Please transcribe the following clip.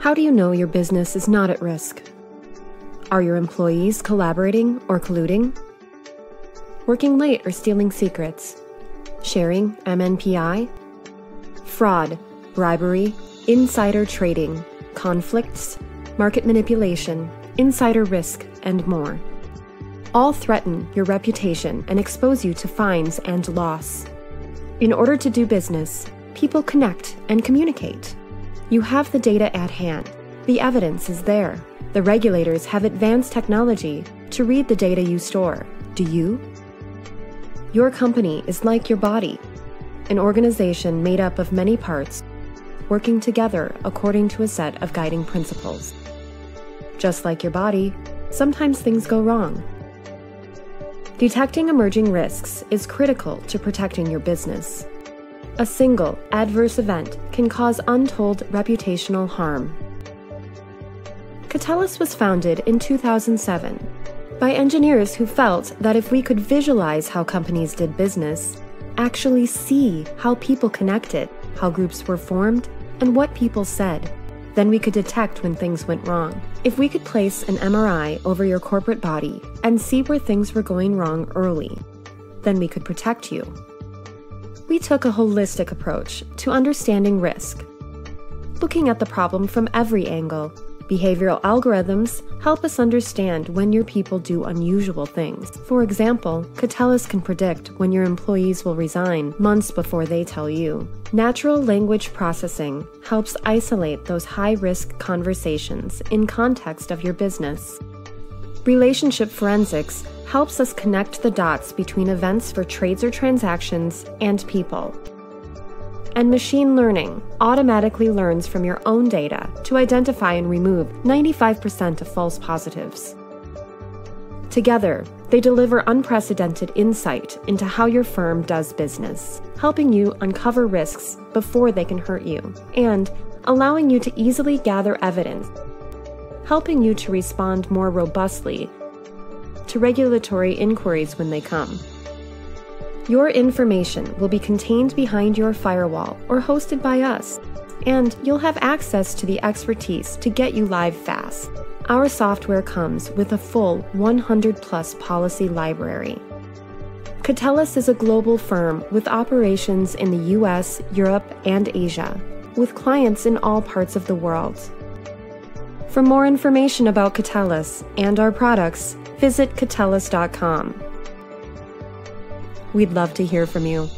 How do you know your business is not at risk? Are your employees collaborating or colluding? Working late or stealing secrets? Sharing MNPI? Fraud, bribery, insider trading, conflicts, market manipulation, insider risk, and more. All threaten your reputation and expose you to fines and loss. In order to do business, people connect and communicate. You have the data at hand. The evidence is there. The regulators have advanced technology to read the data you store. Do you? Your company is like your body, an organization made up of many parts, working together according to a set of guiding principles. Just like your body, sometimes things go wrong. Detecting emerging risks is critical to protecting your business. A single adverse event can cause untold reputational harm. Catelas was founded in 2007 by engineers who felt that if we could visualize how companies did business, actually see how people connected, how groups were formed, and what people said, then we could detect when things went wrong. If we could place an MRI over your corporate body and see where things were going wrong early, then we could protect you we took a holistic approach to understanding risk, looking at the problem from every angle. Behavioral algorithms help us understand when your people do unusual things. For example, Catelas can predict when your employees will resign months before they tell you. Natural language processing helps isolate those high risk conversations in context of your business. Relationship forensics helps us connect the dots between events for trades or transactions and people. And machine learning automatically learns from your own data to identify and remove 95% of false positives. Together, they deliver unprecedented insight into how your firm does business, helping you uncover risks before they can hurt you, and allowing you to easily gather evidence, helping you to respond more robustly to regulatory inquiries when they come. Your information will be contained behind your firewall or hosted by us, and you'll have access to the expertise to get you live fast. Our software comes with a full 100 plus policy library. Catelas is a global firm with operations in the US, Europe, and Asia, with clients in all parts of the world. For more information about Catelas and our products, visit catelas.com. We'd love to hear from you.